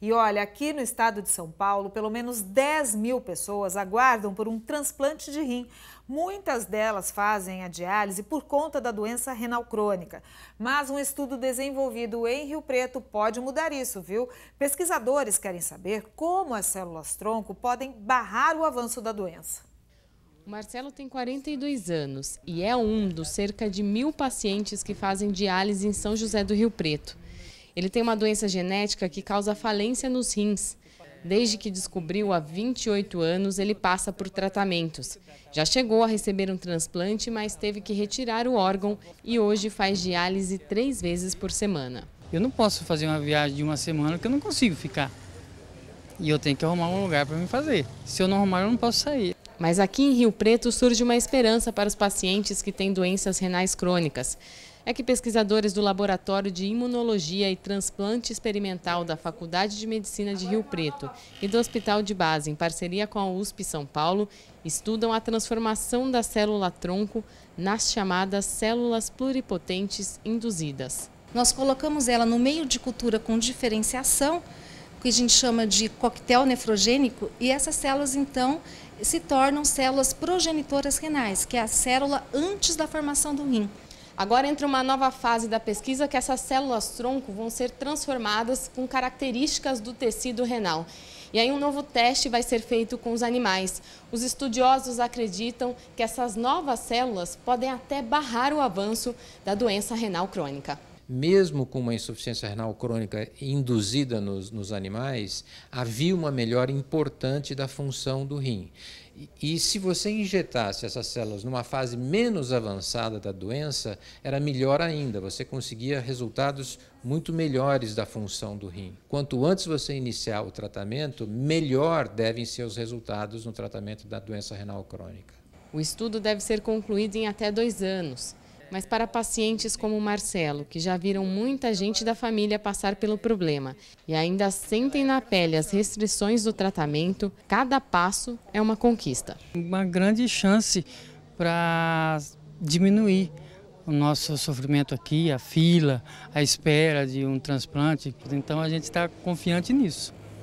E olha, aqui no estado de São Paulo, pelo menos 10 mil pessoas aguardam por um transplante de rim. Muitas delas fazem a diálise por conta da doença renal crônica. Mas um estudo desenvolvido em Rio Preto pode mudar isso, viu? Pesquisadores querem saber como as células-tronco podem barrar o avanço da doença. Marcelo tem 42 anos e é um dos cerca de mil pacientes que fazem diálise em São José do Rio Preto. Ele tem uma doença genética que causa falência nos rins. Desde que descobriu há 28 anos, ele passa por tratamentos. Já chegou a receber um transplante, mas teve que retirar o órgão e hoje faz diálise três vezes por semana. Eu não posso fazer uma viagem de uma semana porque eu não consigo ficar. E eu tenho que arrumar um lugar para me fazer. Se eu não arrumar, eu não posso sair. Mas aqui em Rio Preto surge uma esperança para os pacientes que têm doenças renais crônicas. É que pesquisadores do Laboratório de Imunologia e Transplante Experimental da Faculdade de Medicina de Rio Preto e do Hospital de Base, em parceria com a USP São Paulo, estudam a transformação da célula-tronco nas chamadas células pluripotentes induzidas. Nós colocamos ela no meio de cultura com diferenciação, que a gente chama de coquetel nefrogênico, e essas células, então, se tornam células progenitoras renais, que é a célula antes da formação do rim. Agora entra uma nova fase da pesquisa que essas células tronco vão ser transformadas com características do tecido renal. E aí um novo teste vai ser feito com os animais. Os estudiosos acreditam que essas novas células podem até barrar o avanço da doença renal crônica mesmo com uma insuficiência renal crônica induzida nos, nos animais, havia uma melhora importante da função do rim. E, e, se você injetasse essas células numa fase menos avançada da doença, era melhor ainda, você conseguia resultados muito melhores da função do rim. Quanto antes você iniciar o tratamento, melhor devem ser os resultados no tratamento da doença renal crônica. O estudo deve ser concluído em até dois anos. Mas para pacientes como o Marcelo, que já viram muita gente da família passar pelo problema e ainda sentem na pele as restrições do tratamento, cada passo é uma conquista. Uma grande chance para diminuir o nosso sofrimento aqui, a fila, a espera de um transplante. Então a gente está confiante nisso.